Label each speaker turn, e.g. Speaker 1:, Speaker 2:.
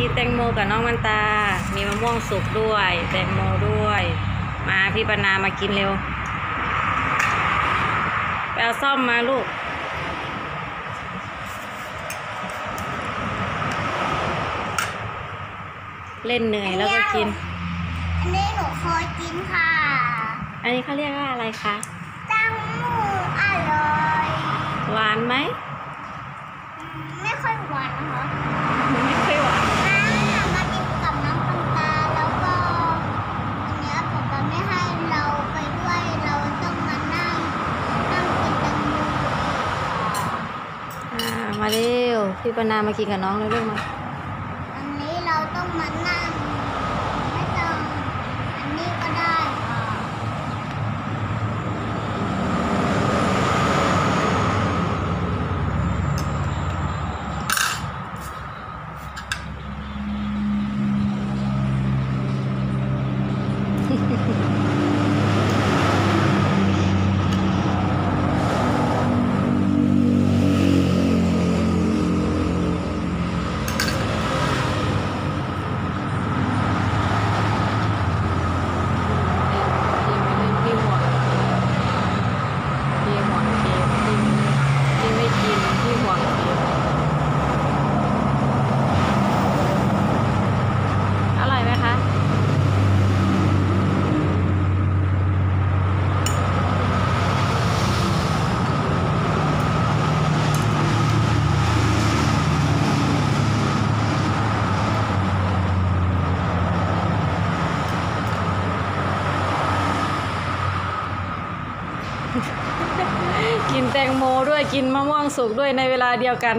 Speaker 1: กินแตงโมกับน้องมันตา มีมะม่วงสุกด้วย แตงโมด้วย มาพี่ปนามากินเร็วไปเอาซ่อมมาลูก เล่นเหนื่อยแล้วก็กิน
Speaker 2: อันนี้หนูเคยกินค่ะ
Speaker 1: อันนี้เขาเรียกว่าอะไรคะ
Speaker 2: จังหมูอร่อย
Speaker 1: หวานไหม
Speaker 2: อืมไม่ค่อยหวานนะคะ
Speaker 1: ไม่ค่อยหวาน
Speaker 2: มามากินกับน้ำปังตาแล้วก็อันเนี้ยป๊าป๊าไม่ให้เราไปด้วยเราต้องมานั่งนั่งกินแตงโม
Speaker 1: อ่า มาเร็วพี่ปนามากินกับน้องเร็วๆมา
Speaker 2: อันนี้เราต้องมานั่งไม่ต้องอันนี้ก็ได้ค่ะ
Speaker 1: พี่ห่วงพี่ห่วงเกมพี่พี่ไม่กินพี่ห่วงเกมอร่อยไหมคะ กินแตงโมด้วยกินมะม่วงสุกด้วยในเวลาเดียวกัน